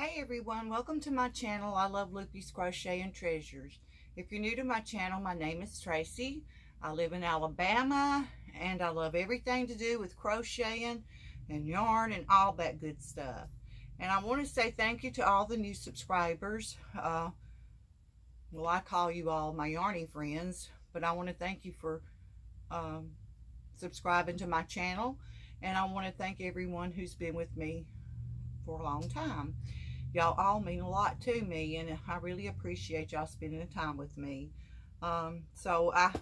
Hey everyone, welcome to my channel. I love Loopy's Crochet and Treasures. If you're new to my channel, my name is Tracy. I live in Alabama and I love everything to do with crocheting and yarn and all that good stuff. And I want to say thank you to all the new subscribers. Uh, well, I call you all my yarning friends, but I want to thank you for um, subscribing to my channel. And I want to thank everyone who's been with me for a long time. Y'all all mean a lot to me, and I really appreciate y'all spending the time with me. Um, so I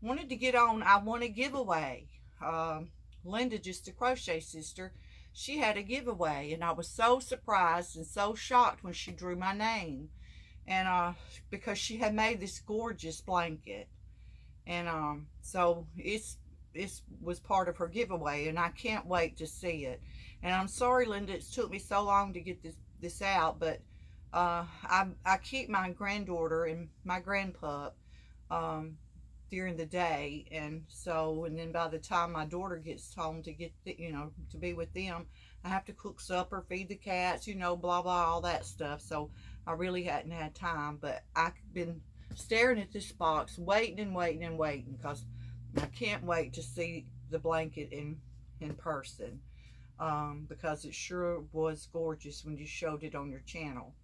wanted to get on. I want a giveaway. Um, Linda, just a crochet sister, she had a giveaway, and I was so surprised and so shocked when she drew my name. And uh, because she had made this gorgeous blanket. And um, so it's it was part of her giveaway, and I can't wait to see it. And I'm sorry, Linda, it took me so long to get this this out, but uh, I, I keep my granddaughter and my grandpup um, during the day, and so, and then by the time my daughter gets home to get, the, you know, to be with them, I have to cook supper, feed the cats, you know, blah, blah, all that stuff, so I really hadn't had time, but I've been staring at this box, waiting and waiting and waiting, because I can't wait to see the blanket in, in person um, because it sure was gorgeous when you showed it on your channel.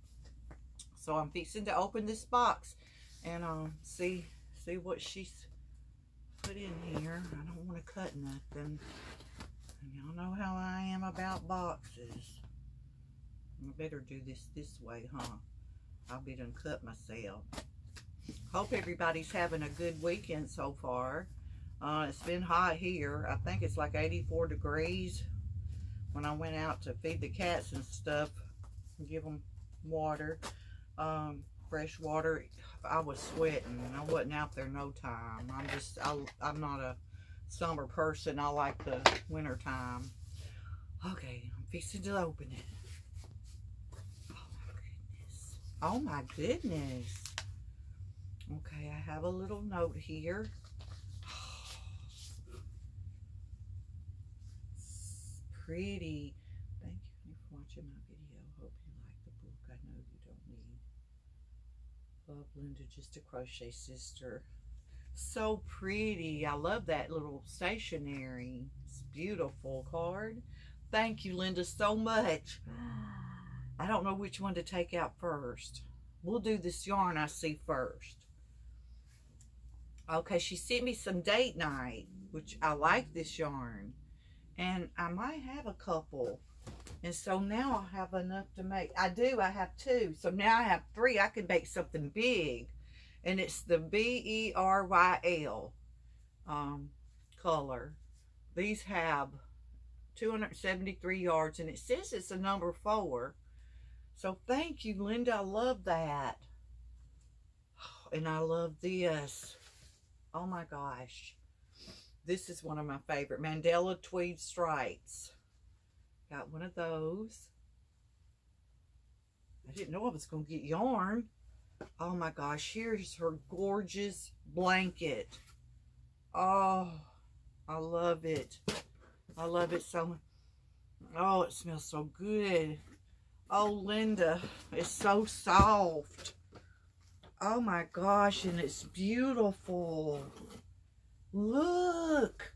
So I'm fixing to open this box and um, see see what she's put in here. I don't want to cut nothing. Y'all know how I am about boxes. I better do this this way, huh? I'll be done cut myself. Hope everybody's having a good weekend so far. Uh, it's been hot here. I think it's like 84 degrees when I went out to feed the cats and stuff, give them water, um, fresh water, I was sweating. I wasn't out there no time. I'm just, I, I'm not a summer person. I like the winter time. Okay, I'm fixing to open it. Oh my goodness. Oh my goodness. Okay, I have a little note here. Pretty. Thank you for watching my video. Hope you like the book. I know you don't need. Love Linda, just a crochet sister. So pretty. I love that little stationery. It's beautiful card. Thank you, Linda, so much. I don't know which one to take out first. We'll do this yarn I see first. Okay, she sent me some date night, which I like this yarn and I might have a couple. And so now I have enough to make. I do, I have two. So now I have three. I can make something big. And it's the B-E-R-Y-L um, color. These have 273 yards. And it says it's a number four. So thank you, Linda. I love that. And I love this. Oh my gosh. This is one of my favorite. Mandala Tweed Stripes. Got one of those. I didn't know I was going to get yarn. Oh my gosh, here's her gorgeous blanket. Oh, I love it. I love it so much. Oh, it smells so good. Oh, Linda, it's so soft. Oh my gosh, and it's beautiful. Look.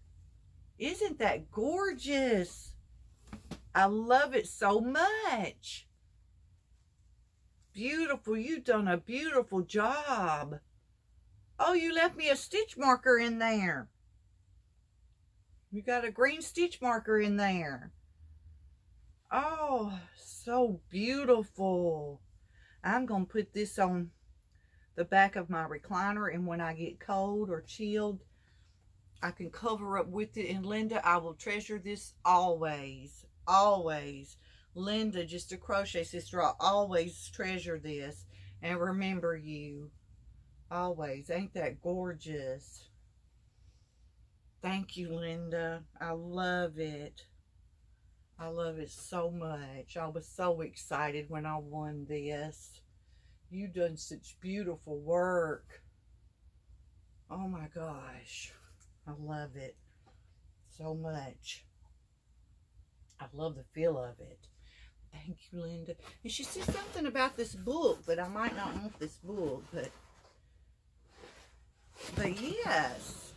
Isn't that gorgeous? I love it so much. Beautiful. You've done a beautiful job. Oh, you left me a stitch marker in there. You got a green stitch marker in there. Oh, so beautiful. I'm going to put this on the back of my recliner and when I get cold or chilled, I can cover up with it. And Linda, I will treasure this always, always. Linda, just a crochet sister, I'll always treasure this and remember you. Always. Ain't that gorgeous? Thank you, Linda. I love it. I love it so much. I was so excited when I won this. You done such beautiful work. Oh my gosh. I love it so much. I love the feel of it. Thank you, Linda. And she said something about this book, but I might not want this book, but but yes.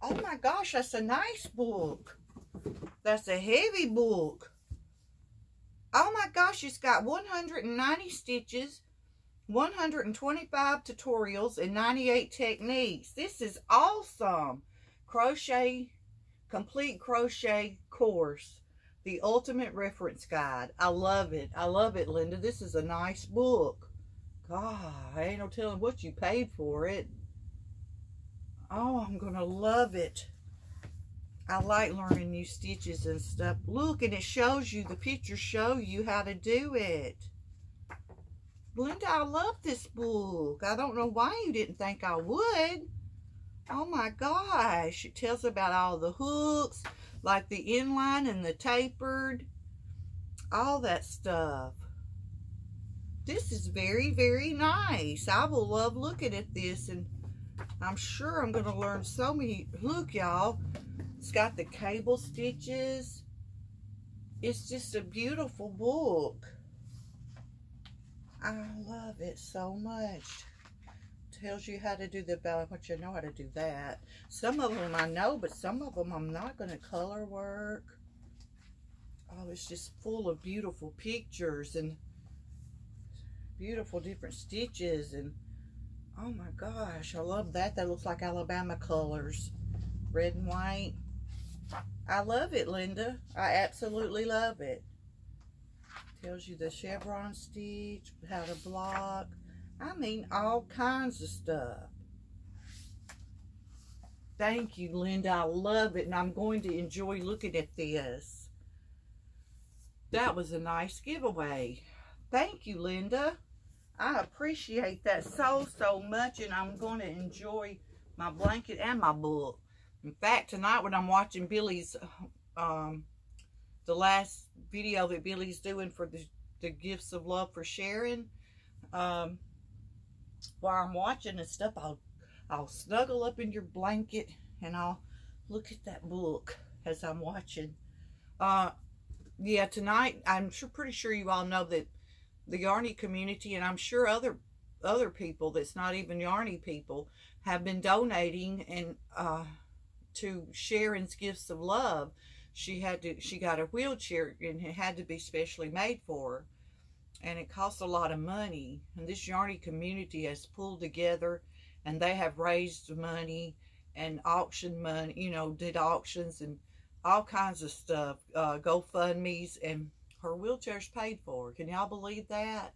Oh my gosh, that's a nice book. That's a heavy book. Oh my gosh, it's got 190 stitches, 125 tutorials, and 98 techniques. This is awesome. Crochet, complete crochet course. The Ultimate Reference Guide. I love it. I love it, Linda. This is a nice book. God, I ain't no telling what you paid for it. Oh, I'm going to love it. I like learning new stitches and stuff. Look, and it shows you, the pictures show you how to do it. Linda, I love this book. I don't know why you didn't think I would. Oh my gosh. It tells about all the hooks, like the inline and the tapered, all that stuff. This is very, very nice. I will love looking at this and I'm sure I'm going to learn so many. Look, y'all. It's got the cable stitches. It's just a beautiful book. I love it so much. Tells you how to do the bell, but you know how to do that. Some of them I know, but some of them I'm not going to color work. Oh, it's just full of beautiful pictures and beautiful different stitches and oh my gosh, I love that. That looks like Alabama colors. Red and white. I love it, Linda. I absolutely love it. Tells you the chevron stitch, how to block. I mean, all kinds of stuff. Thank you, Linda. I love it, and I'm going to enjoy looking at this. That was a nice giveaway. Thank you, Linda. I appreciate that so, so much, and I'm going to enjoy my blanket and my book. In fact, tonight when I'm watching Billy's, um, the last video that Billy's doing for the, the Gifts of Love for Sharon. um, while I'm watching and stuff, I'll, I'll snuggle up in your blanket and I'll look at that book as I'm watching. Uh, yeah, tonight, I'm sure, pretty sure you all know that the Yarny community, and I'm sure other other people that's not even Yarny people, have been donating and uh, to Sharon's gifts of love, she had to she got a wheelchair and it had to be specially made for her. And it costs a lot of money. And this Yarny community has pulled together and they have raised money and auction money, you know, did auctions and all kinds of stuff, uh, GoFundMe's, and her wheelchair's paid for. Can y'all believe that?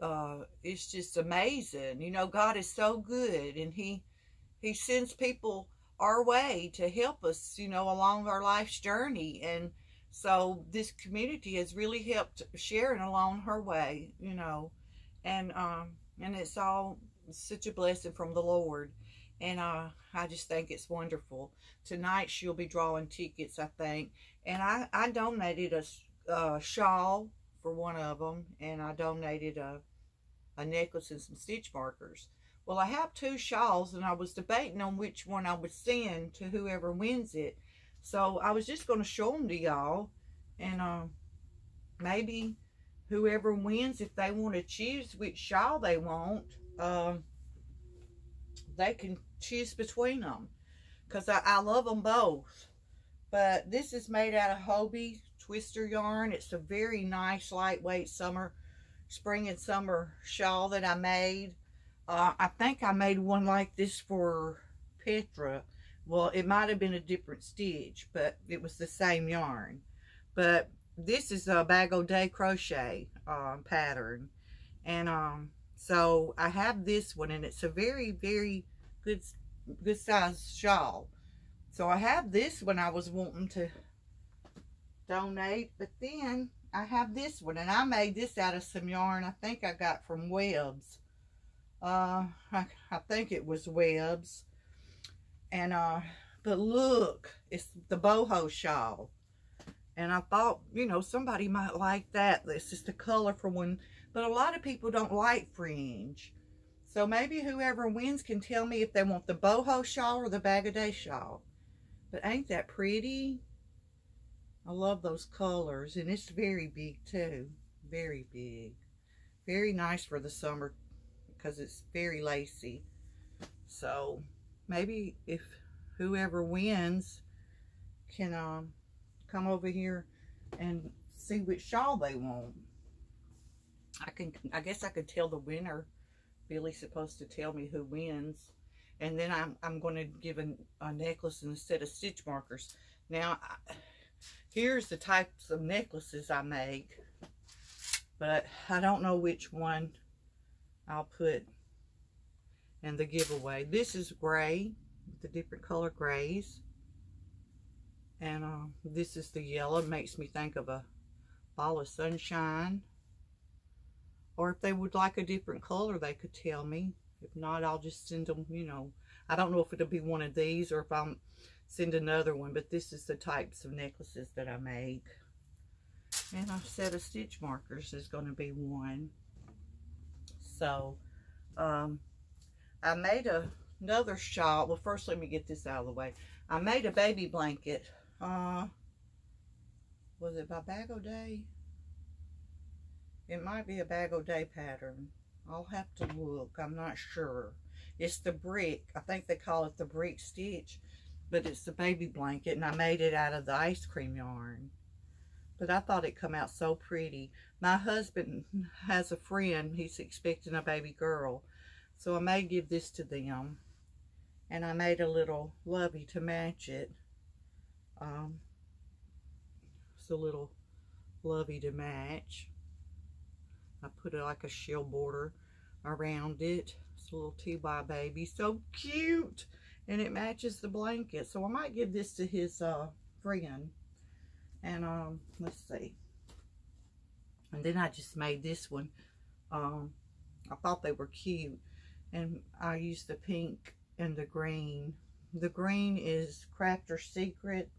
Uh, it's just amazing. You know, God is so good, and He He sends people our way to help us, you know, along our life's journey. And so this community has really helped Sharon along her way, you know, and um, and it's all such a blessing from the Lord. And uh, I just think it's wonderful. Tonight she'll be drawing tickets, I think. And I, I donated a, a shawl for one of them, and I donated a, a necklace and some stitch markers. Well, I have two shawls, and I was debating on which one I would send to whoever wins it. So I was just going to show them to y'all, and uh, maybe whoever wins, if they want to choose which shawl they want, uh, they can choose between them. Because I, I love them both. But this is made out of Hobbii twister yarn. It's a very nice, lightweight summer, spring and summer shawl that I made. Uh, I think I made one like this for Petra. Well, it might have been a different stitch, but it was the same yarn. But this is a Bag-O-Day crochet um, pattern. And um, so I have this one, and it's a very, very good, good size shawl. So I have this one I was wanting to donate, but then I have this one, and I made this out of some yarn I think I got from Webs uh, I, I think it was Webs. And, uh, but look, it's the boho shawl. And I thought, you know, somebody might like that. This is the color for one. But a lot of people don't like fringe. So maybe whoever wins can tell me if they want the boho shawl or the Bag-O-Day shawl. But ain't that pretty? I love those colors. And it's very big too. Very big. Very nice for the summer because it's very lacy. So maybe if whoever wins can um, come over here and see which shawl they want. I can, I guess I could tell the winner. Billy's supposed to tell me who wins. And then I'm, I'm going to give a, a necklace and a set of stitch markers. Now, I, here's the types of necklaces I make. But I don't know which one I'll put in the giveaway. This is gray, the different color grays. And uh, this is the yellow. Makes me think of a ball of sunshine. Or if they would like a different color, they could tell me. If not, I'll just send them, you know. I don't know if it'll be one of these or if I'll send another one. But this is the types of necklaces that I make. And a set of stitch markers is going to be one. So, um, I made a, another shawl. Well, first let me get this out of the way. I made a baby blanket. Uh, was it by Bag O' Day? It might be a Bag O' Day pattern. I'll have to look. I'm not sure. It's the brick. I think they call it the brick stitch. But it's the baby blanket. And I made it out of the ice cream yarn. But I thought it come out so pretty. My husband has a friend. He's expecting a baby girl. So I may give this to them. And I made a little lovey to match it. Um, it's a little lovey to match. I put it like a shell border around it. It's a little T-Y baby. So cute. And it matches the blanket. So I might give this to his uh, friend. And um, let's see. And then I just made this one. Um, I thought they were cute and I used the pink and the green. The green is Crafter's Secret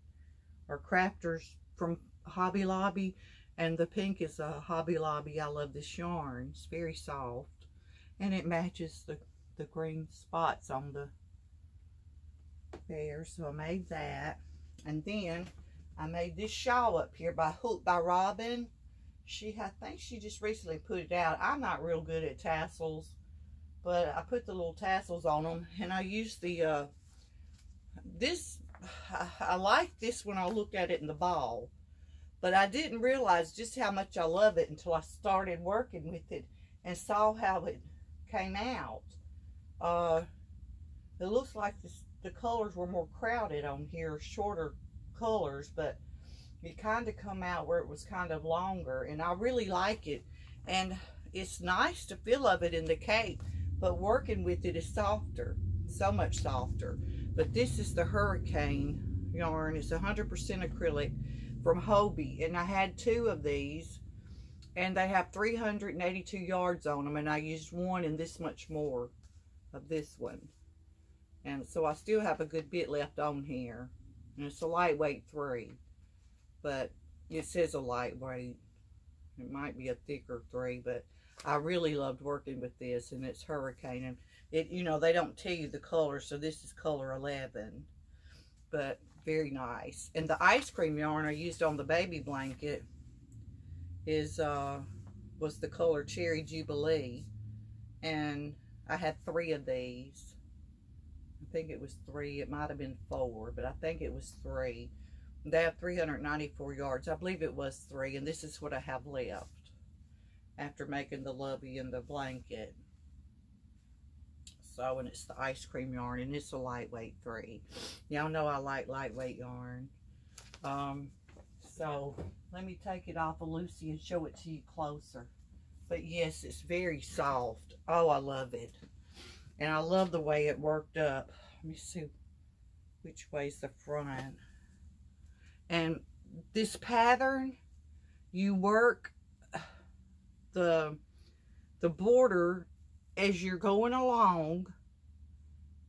or Crafters from Hobby Lobby and the pink is a Hobby Lobby. I love this yarn. It's very soft and it matches the, the green spots on the there. So I made that and then I made this shawl up here by Hooked by Robin. She, I think she just recently put it out. I'm not real good at tassels but I put the little tassels on them and I used the uh, this I, I like this when I look at it in the ball but I didn't realize just how much I love it until I started working with it and saw how it came out uh, it looks like this, the colors were more crowded on here shorter colors but it kind of come out where it was kind of longer and I really like it and it's nice to feel of it in the cape but working with it is softer, so much softer. But this is the Hurricane yarn. It's 100% acrylic from Hobbii, and I had two of these, and they have 382 yards on them, and I used one and this much more of this one. And so I still have a good bit left on here. And it's a lightweight three, but it says a lightweight. It might be a thicker three, but I really loved working with this, and it's Hurricane. And it, you know, they don't tell you the color, so this is color 11. But very nice. And the ice cream yarn I used on the baby blanket is uh, was the color Cherry Jubilee. And I had three of these. Think it was three. It might have been four, but I think it was three. They have 394 yards. I believe it was three, and this is what I have left after making the lovey and the blanket. So, and it's the ice cream yarn, and it's a lightweight three. Y'all know I like lightweight yarn. Um, so, let me take it off of Lucy and show it to you closer. But yes, it's very soft. Oh, I love it. And I love the way it worked up. Let me see which way's the front. And this pattern, you work the the border as you're going along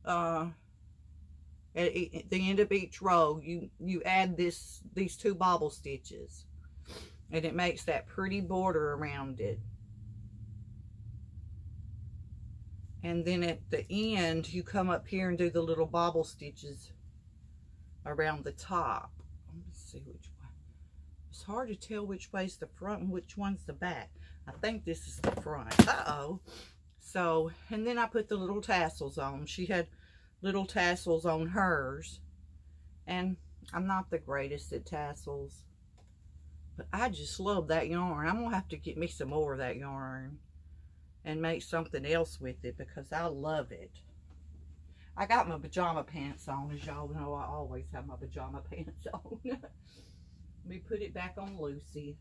uh, at, the end of each row you you add this these two bobble stitches and it makes that pretty border around it and then at the end you come up here and do the little bobble stitches around the top let me see which one It's hard to tell which way's the front and which one's the back. I think this is the front. Uh-oh. So, and then I put the little tassels on. She had little tassels on hers. And I'm not the greatest at tassels. But I just love that yarn. I'm going to have to get me some more of that yarn. And make something else with it because I love it. I got my pajama pants on. As y'all know, I always have my pajama pants on. Let me put it back on Lucy.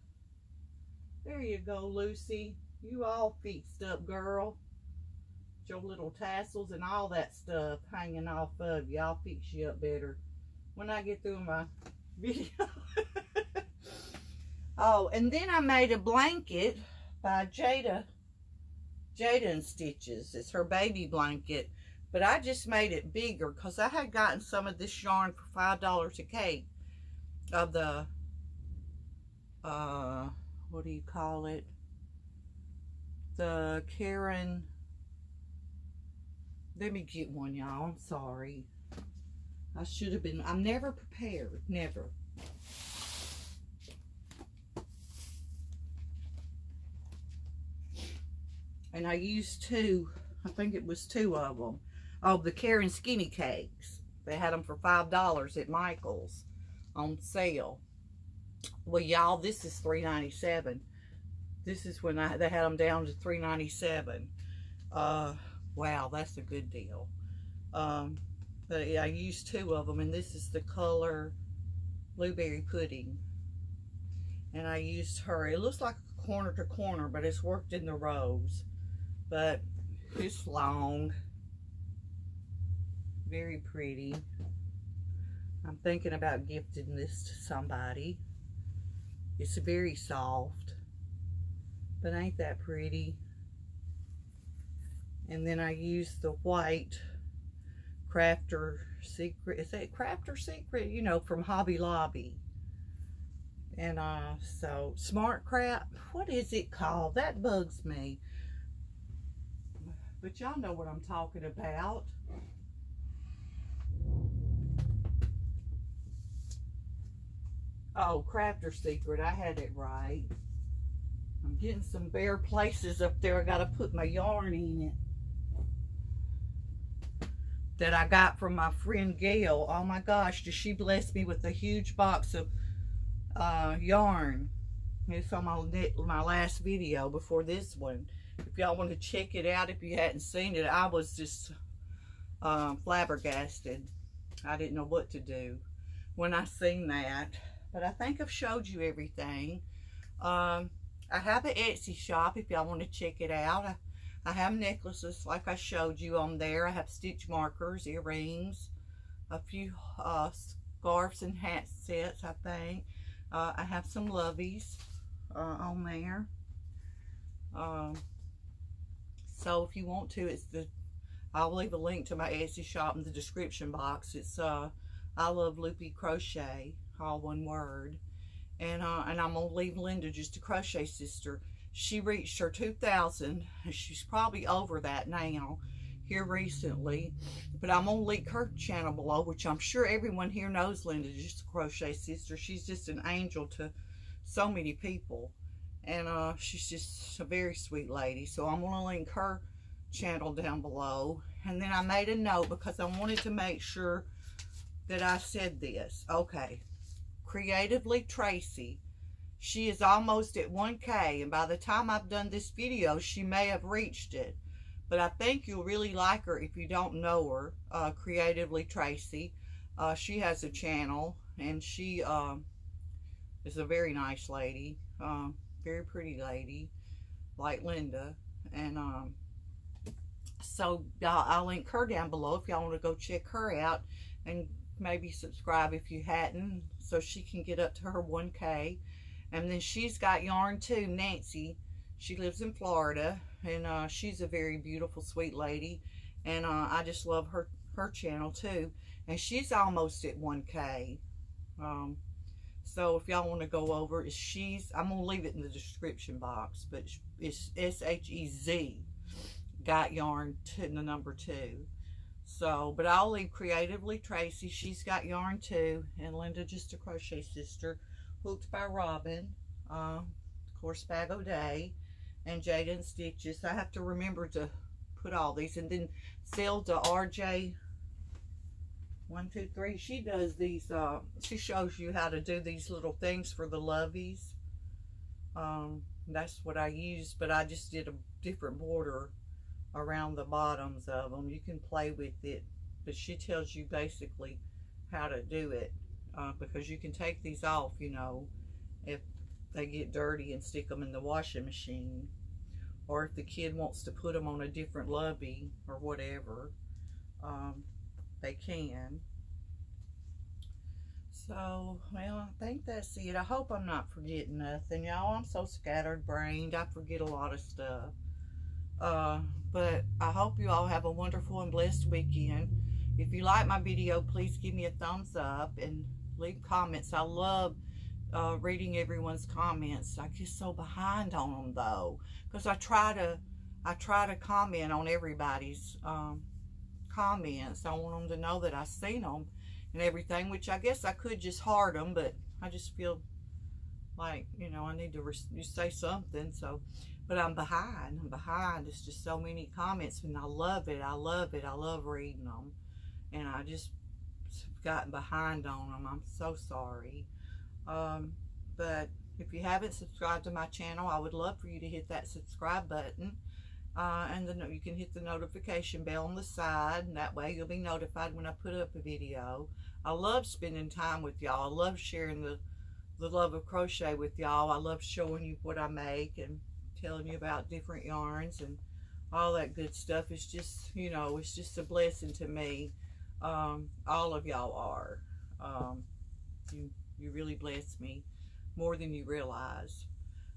There you go, Lucy. You all fixed up, girl. Your little tassels and all that stuff hanging off of you. I'll fix you up better when I get through my video. oh, and then I made a blanket by Jayda. Jayda and Stitches. It's her baby blanket. But I just made it bigger because I had gotten some of this yarn for $5 a cake of the, uh, what do you call it? The Caron, let me get one, y'all. I'm sorry. I should have been, I'm never prepared, never. And I used two, I think it was two of them. of the Caron Skinny Cakes. They had them for $5 at Michael's on sale. Well, y'all, this is $3.97. This is when I, they had them down to $3.97. Uh, wow, that's a good deal. Um, but I used two of them, and this is the color Blueberry Pudding. And I used her. It looks like corner to corner, but it's worked in the rows. But it's long. Very pretty. I'm thinking about gifting this to somebody. It's very soft. But ain't that pretty? And then I use the white Crafter Secret. Is that Crafter Secret? You know, from Hobby Lobby. And uh, so, Smart Crap. What is it called? That bugs me. But y'all know what I'm talking about. Oh, Crafter Secret. I had it right. I'm getting some bare places up there. I got to put my yarn in it that I got from my friend Gail. Oh my gosh, does she bless me with a huge box of uh, yarn. It's on my, my last video before this one. If y'all want to check it out, if you hadn't seen it, I was just uh, flabbergasted. I didn't know what to do when I seen that. But I think I've showed you everything. Um, I have an Etsy shop if y'all want to check it out. I, I have necklaces like I showed you on there. I have stitch markers, earrings, a few uh, scarves and hat sets, I think. Uh, I have some loveys uh, on there. Um, so if you want to, it's the I'll leave a link to my Etsy shop in the description box. It's uh, I Love Loopy Crochet, all one word. And, uh, and I'm to leave Linda just a crochet sister. She reached her 2000 she's probably over that now here recently. But i'm gonna link her channel below which i'm sure everyone here knows linda just a crochet sister. She's just an angel to so many people and uh she's just a very sweet lady so i'm gonna link her channel down below. And then i made a note because i wanted to make sure that i said this. Okay. Creatively tracy. She is almost at 1K, and by the time I've done this video, she may have reached it. But I think you'll really like her if you don't know her, uh, Creatively Tracy. Uh, she has a channel, and she uh, is a very nice lady, um, very pretty lady, like Linda. And um, so I'll link her down below if y'all want to go check her out, and maybe subscribe if you hadn't, so she can get up to her 1K. And then Shez got Yarn 2, Nancy. She lives in Florida, and uh, she's a very beautiful, sweet lady. And uh, I just love her, her channel too. And she's almost at 1K. Um, so if y'all want to go over, it's she's, I'm going to leave it in the description box, but it's S-H-E-Z, got yarn to the number two. So, but I'll leave Creatively Tracy. Shez got Yarn 2. And Linda, just a crochet sister Hooked by Robin, uh, of course, Bag O'Day, and Jayda and Stitches. I have to remember to put all these. And then Zelda RJ, one, two, three. She does these, uh, she shows you how to do these little things for the loveys. Um, that's what I used, but I just did a different border around the bottoms of them. You can play with it, but she tells you basically how to do it uh, because you can take these off, you know, if they get dirty and stick them in the washing machine. Or if the kid wants to put them on a different lovey or whatever, um, they can. So, well, I think that's it. I hope I'm not forgetting nothing. Y'all, I'm so scattered-brained. I forget a lot of stuff. Uh, but I hope you all have a wonderful and blessed weekend. If you like my video, please give me a thumbs up and leave comments. I love uh, reading everyone's comments. I get so behind on them though, because I try to I try to comment on everybody's um, comments. I want them to know that I seen them and everything, which I guess I could just heart them, but I just feel like you know I need to say something. So, but I'm behind. I'm behind. It's just so many comments, and I love it. I love it. I love reading them, and I just gotten behind on them. I'm so sorry. Um, but if you haven't subscribed to my channel, I would love for you to hit that subscribe button. Uh, and you can hit the notification bell on the side, and that way you'll be notified when I put up a video. I love spending time with y'all. I love sharing the, the love of crochet with y'all. I love showing you what I make and telling you about different yarns and all that good stuff. It's just, you know, it's just a blessing to me. Um, all of y'all are. Um, you you really bless me more than you realize.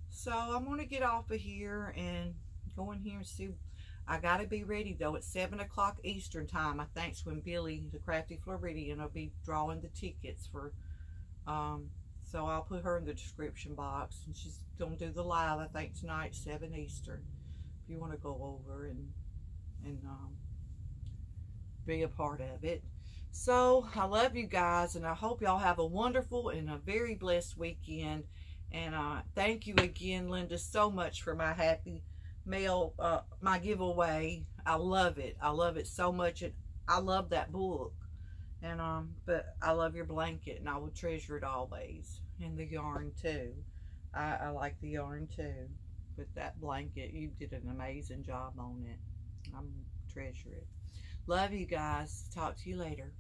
So I'm going to get off of here and go in here and see. I got to be ready though. It's 7 o'clock Eastern time. I think when Billy, the Crafty Floridian, will be drawing the tickets for. Um, so I'll put her in the description box. And she's going to do the live, I think, tonight, 7 Eastern. If you want to go over and, and um, be a part of it. So I love you guys, and I hope y'all have a wonderful and a very blessed weekend. And uh, thank you again, Linda, so much for my happy mail, uh, my giveaway. I love it. I love it so much, and I love that book. And um, but I love your blanket, and I will treasure it always. And the yarn too. I, I like the yarn too. With that blanket, you did an amazing job on it. I'm treasure it. Love you guys. Talk to you later.